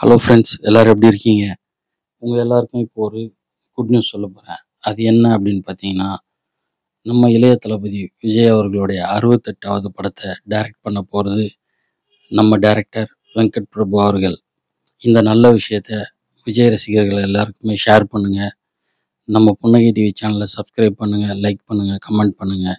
Hello friends எல்லோரும் எப்படி இருக்கீங்க? உங்கள் எல்லாருக்கும் இப்போ ஒரு குட் நியூஸ் சொல்ல போகிறேன் அது என்ன அப்படின்னு பார்த்தீங்கன்னா நம்ம இளைய தளபதி விஜய் அவர்களுடைய அறுபத்தெட்டாவது படத்தை டைரக்ட் பண்ண போகிறது நம்ம டைரக்டர் வெங்கட் பிரபு அவர்கள். இந்த நல்ல விஷயத்த விஜய் ரசிகர்கள் எல்லாருக்குமே ஷேர் பண்ணுங்கள் நம்ம புன்னகை டிவி சேனலை சப்ஸ்கிரைப் பண்ணுங்கள் லைக் பண்ணுங்கள் கமெண்ட் பண்ணுங்கள்